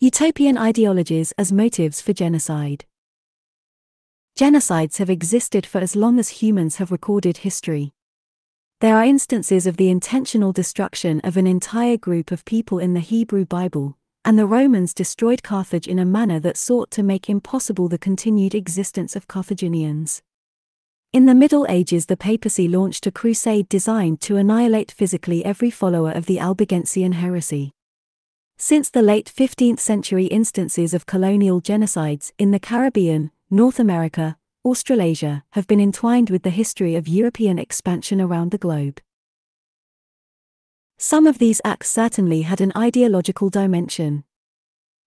Utopian ideologies as motives for genocide. Genocides have existed for as long as humans have recorded history. There are instances of the intentional destruction of an entire group of people in the Hebrew Bible, and the Romans destroyed Carthage in a manner that sought to make impossible the continued existence of Carthaginians. In the Middle Ages, the papacy launched a crusade designed to annihilate physically every follower of the Albigensian heresy. Since the late 15th century, instances of colonial genocides in the Caribbean, North America, Australasia have been entwined with the history of European expansion around the globe. Some of these acts certainly had an ideological dimension.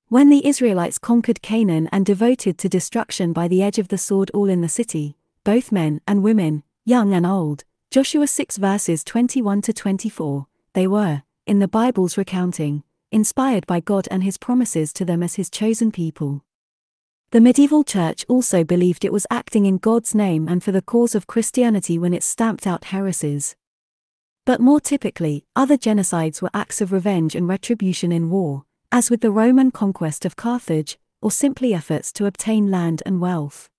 When the Israelites conquered Canaan and devoted to destruction by the edge of the sword all in the city, both men and women, young and old, Joshua 6 verses 21 to 24, they were, in the Bible's recounting, inspired by God and his promises to them as his chosen people. The medieval church also believed it was acting in God's name and for the cause of Christianity when it stamped out heresies. But more typically, other genocides were acts of revenge and retribution in war, as with the Roman conquest of Carthage, or simply efforts to obtain land and wealth.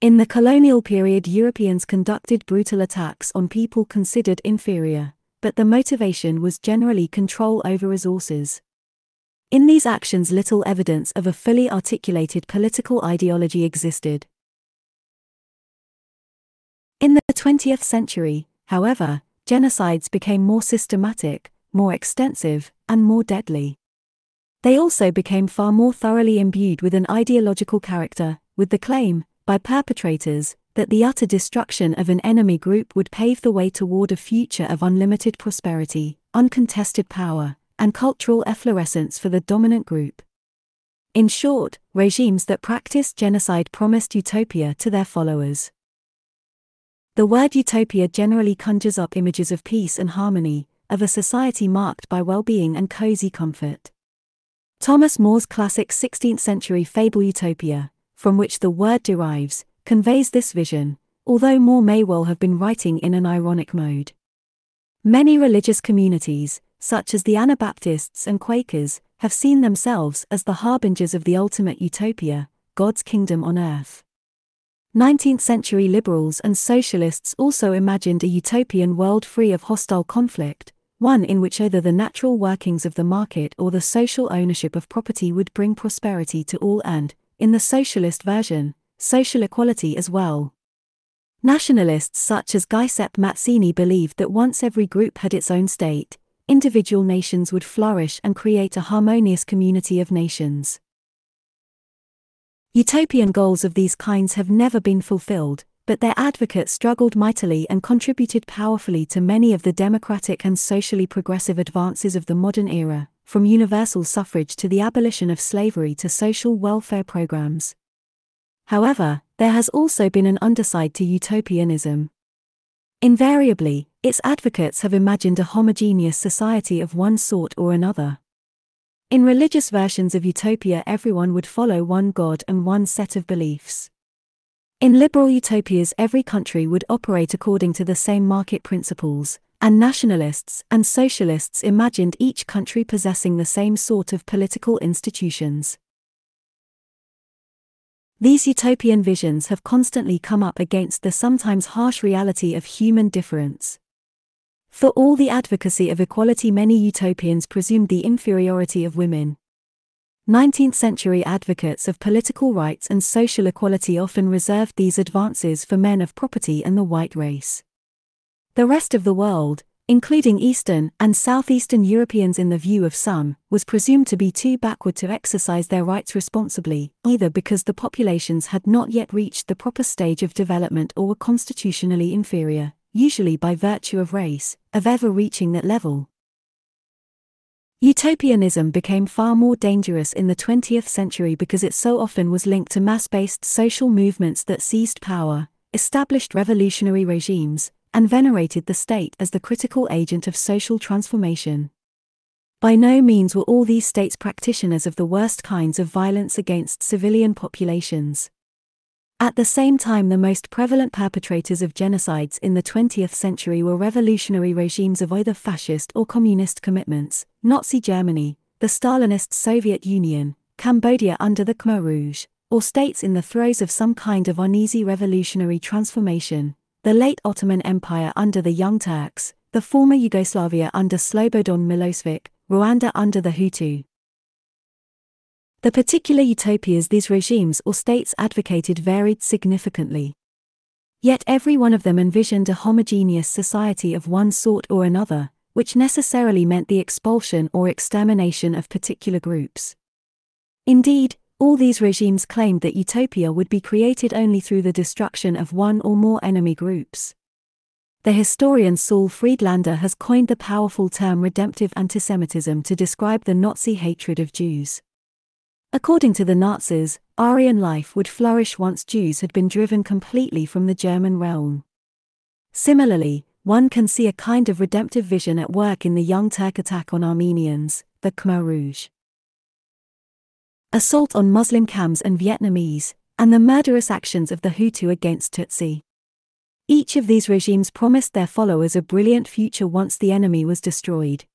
In the colonial period, Europeans conducted brutal attacks on people considered inferior, but the motivation was generally control over resources. In these actions, little evidence of a fully articulated political ideology existed. In the 20th century, however, genocides became more systematic, more extensive, and more deadly. They also became far more thoroughly imbued with an ideological character, with the claim, by perpetrators, that the utter destruction of an enemy group would pave the way toward a future of unlimited prosperity, uncontested power, and cultural efflorescence for the dominant group. In short, regimes that practiced genocide promised utopia to their followers. The word utopia generally conjures up images of peace and harmony, of a society marked by well being and cozy comfort. Thomas More's classic 16th century fable Utopia, from which the word derives, conveys this vision, although More may well have been writing in an ironic mode. Many religious communities, such as the Anabaptists and Quakers, have seen themselves as the harbingers of the ultimate utopia, God's kingdom on earth. 19th century liberals and socialists also imagined a utopian world free of hostile conflict, one in which either the natural workings of the market or the social ownership of property would bring prosperity to all and, in the socialist version, social equality as well. Nationalists such as Giuseppe Mazzini believed that once every group had its own state, individual nations would flourish and create a harmonious community of nations. Utopian goals of these kinds have never been fulfilled, but their advocates struggled mightily and contributed powerfully to many of the democratic and socially progressive advances of the modern era, from universal suffrage to the abolition of slavery to social welfare programs. However, there has also been an underside to utopianism. Invariably, its advocates have imagined a homogeneous society of one sort or another. In religious versions of utopia, everyone would follow one God and one set of beliefs. In liberal utopias, every country would operate according to the same market principles, and nationalists and socialists imagined each country possessing the same sort of political institutions. These utopian visions have constantly come up against the sometimes harsh reality of human difference. For all the advocacy of equality, many utopians presumed the inferiority of women. 19th century advocates of political rights and social equality often reserved these advances for men of property and the white race. The rest of the world, including Eastern and Southeastern Europeans in the view of some, was presumed to be too backward to exercise their rights responsibly, either because the populations had not yet reached the proper stage of development or were constitutionally inferior, usually by virtue of race, of ever reaching that level. Utopianism became far more dangerous in the 20th century because it so often was linked to mass based social movements that seized power, established revolutionary regimes, and venerated the state as the critical agent of social transformation. By no means were all these states practitioners of the worst kinds of violence against civilian populations. At the same time, the most prevalent perpetrators of genocides in the 20th century were revolutionary regimes of either fascist or communist commitments Nazi Germany, the Stalinist Soviet Union, Cambodia under the Khmer Rouge, or states in the throes of some kind of uneasy revolutionary transformation, the late Ottoman Empire under the Young Turks, the former Yugoslavia under Slobodan Milosevic, Rwanda under the Hutu. The particular utopias these regimes or states advocated varied significantly. Yet every one of them envisioned a homogeneous society of one sort or another, which necessarily meant the expulsion or extermination of particular groups. Indeed, all these regimes claimed that utopia would be created only through the destruction of one or more enemy groups. The historian Saul Friedlander has coined the powerful term redemptive antisemitism to describe the Nazi hatred of Jews. According to the Nazis, Aryan life would flourish once Jews had been driven completely from the German realm. Similarly, one can see a kind of redemptive vision at work in the Young Turk attack on Armenians, the Khmer Rouge. Assault on Muslim Chams and Vietnamese, and the murderous actions of the Hutu against Tutsi. Each of these regimes promised their followers a brilliant future once the enemy was destroyed.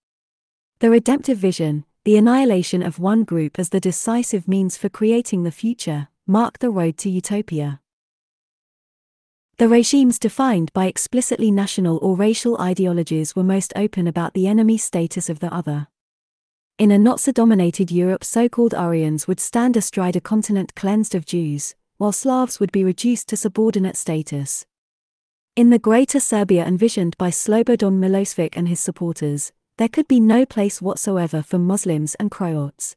The redemptive vision, the annihilation of one group as the decisive means for creating the future, marked the road to utopia. The regimes defined by explicitly national or racial ideologies were most open about the enemy status of the other. In a Nazi dominated Europe, so called Aryans would stand astride a continent cleansed of Jews, while Slavs would be reduced to subordinate status. In the Greater Serbia envisioned by Slobodan Milosevic and his supporters, there could be no place whatsoever for Muslims and Croats.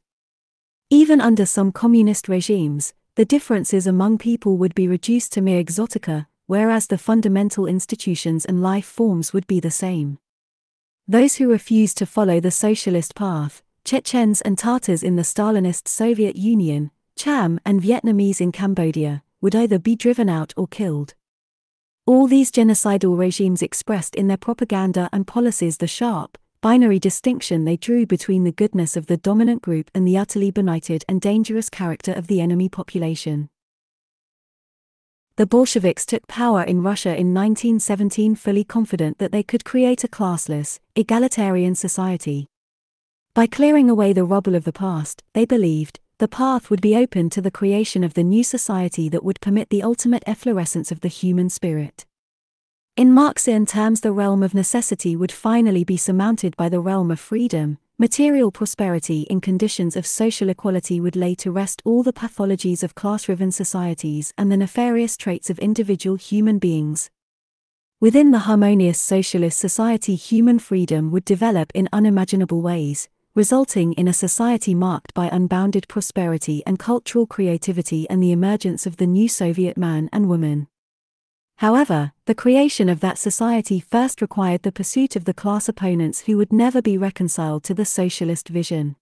Even under some communist regimes, the differences among people would be reduced to mere exotica, whereas the fundamental institutions and life forms would be the same. Those who refused to follow the socialist path, Chechens and Tatars in the Stalinist Soviet Union, Cham and Vietnamese in Cambodia, would either be driven out or killed. All these genocidal regimes expressed in their propaganda and policies the sharp, binary distinction they drew between the goodness of the dominant group and the utterly benighted and dangerous character of the enemy population. The Bolsheviks took power in Russia in 1917 fully confident that they could create a classless, egalitarian society. By clearing away the rubble of the past, they believed, the path would be open to the creation of the new society that would permit the ultimate efflorescence of the human spirit. In Marxian terms, the realm of necessity would finally be surmounted by the realm of freedom. Material prosperity in conditions of social equality would lay to rest all the pathologies of class riven societies and the nefarious traits of individual human beings. Within the harmonious socialist society, human freedom would develop in unimaginable ways, resulting in a society marked by unbounded prosperity and cultural creativity and the emergence of the new Soviet man and woman. However, the creation of that society first required the pursuit of the class opponents who would never be reconciled to the socialist vision.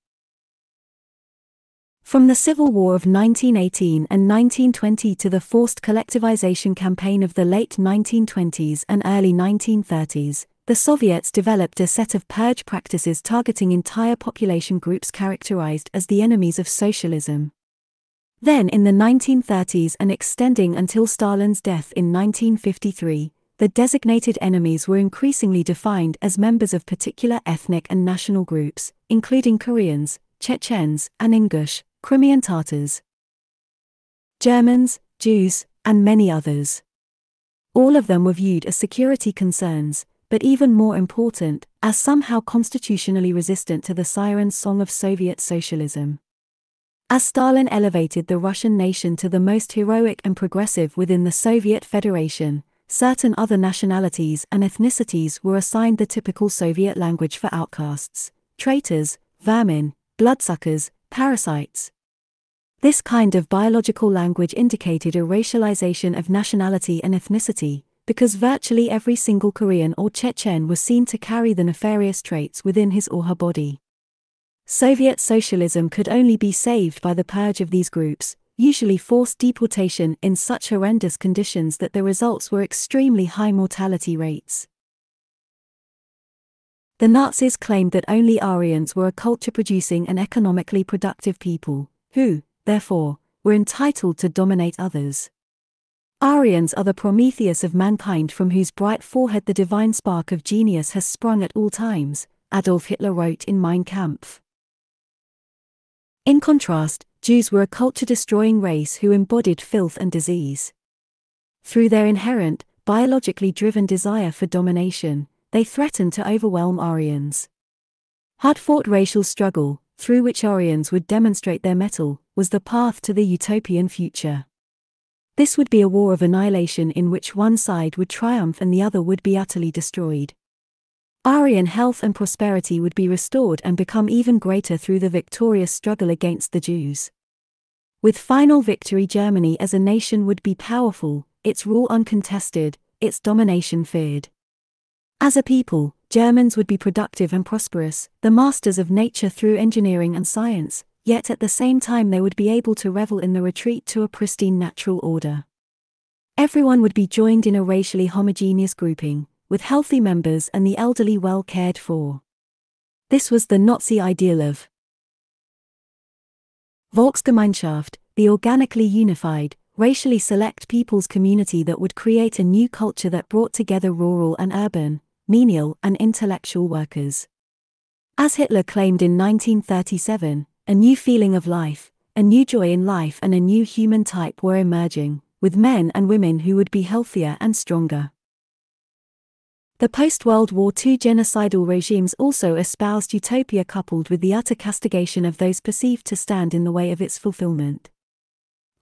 From the Civil War of 1918 and 1920 to the forced collectivization campaign of the late 1920s and early 1930s, the Soviets developed a set of purge practices targeting entire population groups characterized as the enemies of socialism. Then, in the 1930s and extending until Stalin's death in 1953, the designated enemies were increasingly defined as members of particular ethnic and national groups, including Koreans, Chechens, and Ingush, Crimean Tatars, Germans, Jews, and many others. All of them were viewed as security concerns, but even more important, as somehow constitutionally resistant to the siren song of Soviet socialism. As Stalin elevated the Russian nation to the most heroic and progressive within the Soviet Federation, certain other nationalities and ethnicities were assigned the typical Soviet language for outcasts, traitors, vermin, bloodsuckers, parasites. This kind of biological language indicated a racialization of nationality and ethnicity, because virtually every single Korean or Chechen was seen to carry the nefarious traits within his or her body. Soviet socialism could only be saved by the purge of these groups, usually forced deportation in such horrendous conditions that the results were extremely high mortality rates. The Nazis claimed that only Aryans were a culture producing and economically productive people, who, therefore, were entitled to dominate others. Aryans are the Prometheus of mankind from whose bright forehead the divine spark of genius has sprung at all times, Adolf Hitler wrote in Mein Kampf. In contrast, Jews were a culture destroying race who embodied filth and disease. Through their inherent, biologically driven desire for domination, they threatened to overwhelm Aryans. Hard fought racial struggle, through which Aryans would demonstrate their mettle, was the path to the utopian future. This would be a war of annihilation in which one side would triumph and the other would be utterly destroyed. Aryan health and prosperity would be restored and become even greater through the victorious struggle against the Jews. With final victory, Germany as a nation would be powerful, its rule uncontested, its domination feared. As a people, Germans would be productive and prosperous, the masters of nature through engineering and science, yet at the same time they would be able to revel in the retreat to a pristine natural order. Everyone would be joined in a racially homogeneous grouping, with healthy members and the elderly well cared for. This was the Nazi ideal of Volksgemeinschaft, the organically unified, racially select people's community that would create a new culture that brought together rural and urban, menial and intellectual workers. As Hitler claimed in 1937, a new feeling of life, a new joy in life, and a new human type were emerging, with men and women who would be healthier and stronger. The post World War II genocidal regimes also espoused utopia coupled with the utter castigation of those perceived to stand in the way of its fulfillment.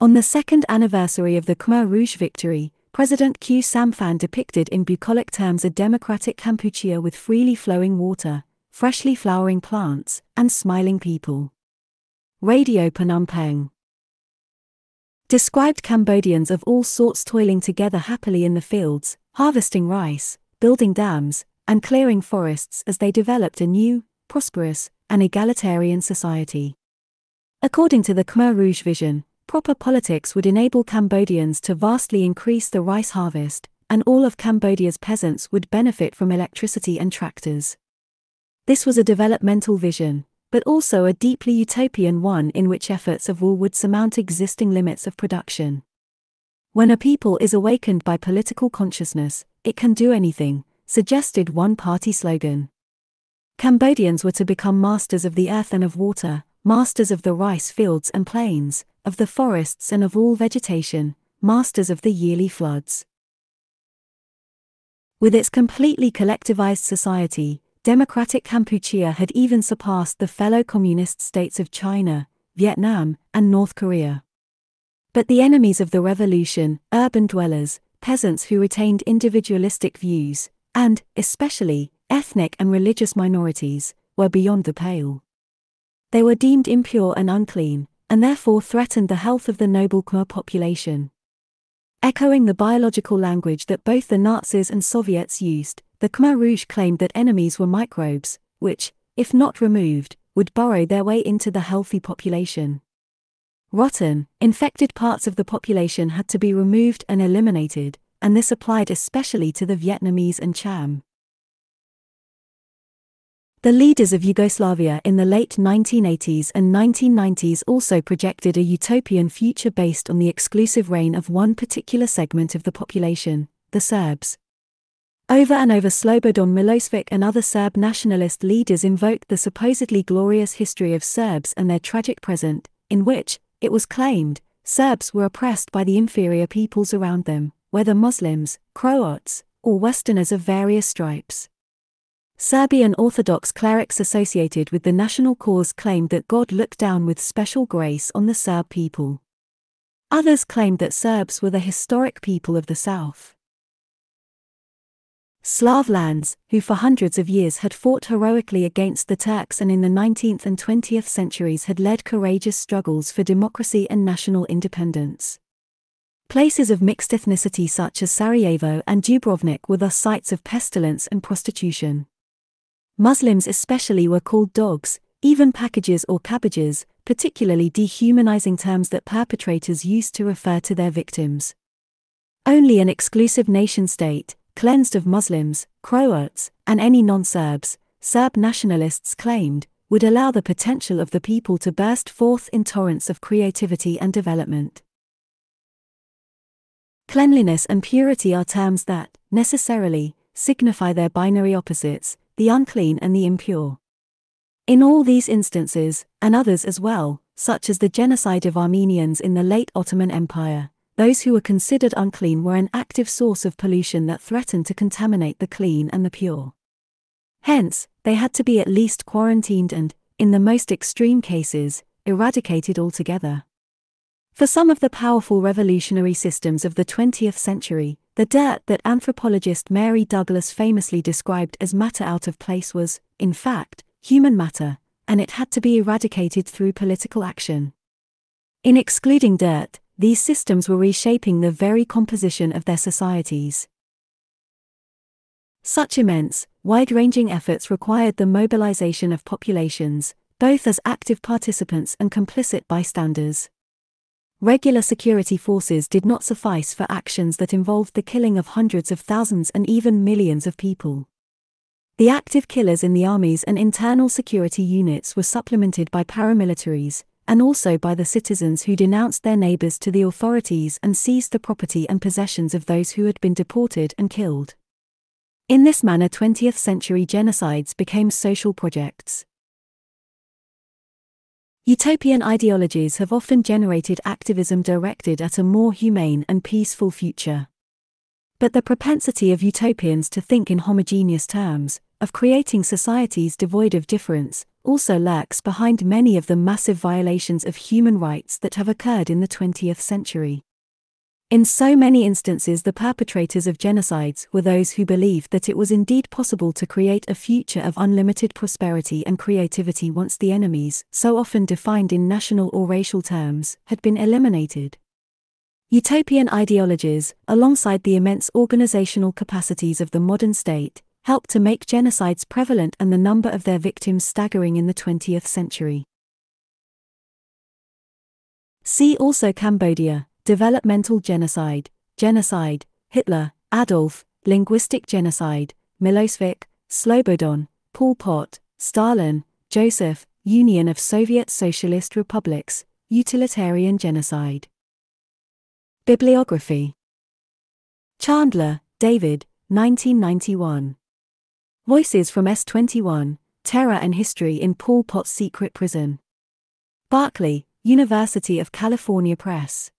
On the second anniversary of the Khmer Rouge victory, President Khieu Samphan depicted in bucolic terms a democratic Kampuchea with freely flowing water, freshly flowering plants, and smiling people. Radio Phnom Penh described Cambodians of all sorts toiling together happily in the fields, harvesting rice, building dams, and clearing forests as they developed a new, prosperous, and egalitarian society. According to the Khmer Rouge vision, proper politics would enable Cambodians to vastly increase the rice harvest, and all of Cambodia's peasants would benefit from electricity and tractors. This was a developmental vision, but also a deeply utopian one in which efforts of all would surmount existing limits of production. When a people is awakened by political consciousness, it can do anything, suggested one party slogan. Cambodians were to become masters of the earth and of water, masters of the rice fields and plains, of the forests and of all vegetation, masters of the yearly floods. With its completely collectivized society, democratic Kampuchea had even surpassed the fellow communist states of China, Vietnam, and North Korea. But the enemies of the revolution, urban dwellers, peasants who retained individualistic views, and, especially, ethnic and religious minorities, were beyond the pale. They were deemed impure and unclean, and therefore threatened the health of the noble Khmer population. Echoing the biological language that both the Nazis and Soviets used, the Khmer Rouge claimed that enemies were microbes, which, if not removed, would burrow their way into the healthy population. Rotten, infected parts of the population had to be removed and eliminated, and this applied especially to the Vietnamese and Cham. The leaders of Yugoslavia in the late 1980s and 1990s also projected a utopian future based on the exclusive reign of one particular segment of the population, the Serbs. Over and over Slobodan Milosevic and other Serb nationalist leaders invoked the supposedly glorious history of Serbs and their tragic present, in which, it was claimed, Serbs were oppressed by the inferior peoples around them, whether Muslims, Croats, or Westerners of various stripes. Serbian Orthodox clerics associated with the national cause claimed that God looked down with special grace on the Serb people. Others claimed that Serbs were the historic people of the South. Slav lands, who for hundreds of years had fought heroically against the Turks and in the 19th and 20th centuries had led courageous struggles for democracy and national independence. Places of mixed ethnicity such as Sarajevo and Dubrovnik were thus sites of pestilence and prostitution. Muslims especially were called dogs, even packages or cabbages, particularly dehumanizing terms that perpetrators used to refer to their victims. Only an exclusive nation state, cleansed of Muslims, Croats, and any non Serbs, Serb nationalists claimed, would allow the potential of the people to burst forth in torrents of creativity and development. Cleanliness and purity are terms that, necessarily, signify their binary opposites, the unclean and the impure. In all these instances, and others as well, such as the genocide of Armenians in the late Ottoman Empire, those who were considered unclean were an active source of pollution that threatened to contaminate the clean and the pure. Hence, they had to be at least quarantined and, in the most extreme cases, eradicated altogether. For some of the powerful revolutionary systems of the 20th century, the dirt that anthropologist Mary Douglas famously described as matter out of place was, in fact, human matter, and it had to be eradicated through political action. In excluding dirt, these systems were reshaping the very composition of their societies. Such immense, wide ranging efforts required the mobilization of populations, both as active participants and complicit bystanders. Regular security forces did not suffice for actions that involved the killing of hundreds of thousands and even millions of people. The active killers in the armies and internal security units were supplemented by paramilitaries, and also by the citizens who denounced their neighbors to the authorities and seized the property and possessions of those who had been deported and killed. In this manner, 20th century genocides became social projects. Utopian ideologies have often generated activism directed at a more humane and peaceful future. But the propensity of utopians to think in homogeneous terms, of creating societies devoid of difference, also lurks behind many of the massive violations of human rights that have occurred in the 20th century. In so many instances, the perpetrators of genocides were those who believed that it was indeed possible to create a future of unlimited prosperity and creativity once the enemies, so often defined in national or racial terms, had been eliminated. Utopian ideologies, alongside the immense organizational capacities of the modern state, helped to make genocides prevalent and the number of their victims staggering in the 20th century. See also Cambodia, developmental genocide, genocide, Hitler, Adolf, linguistic genocide, Milosevic, Slobodan, Pol Pot, Stalin, Joseph, Union of Soviet Socialist Republics, utilitarian genocide. Bibliography Chandler, David, 1991. Voices from S21 Terror and History in Pol Pot's Secret Prison. Berkeley, University of California Press.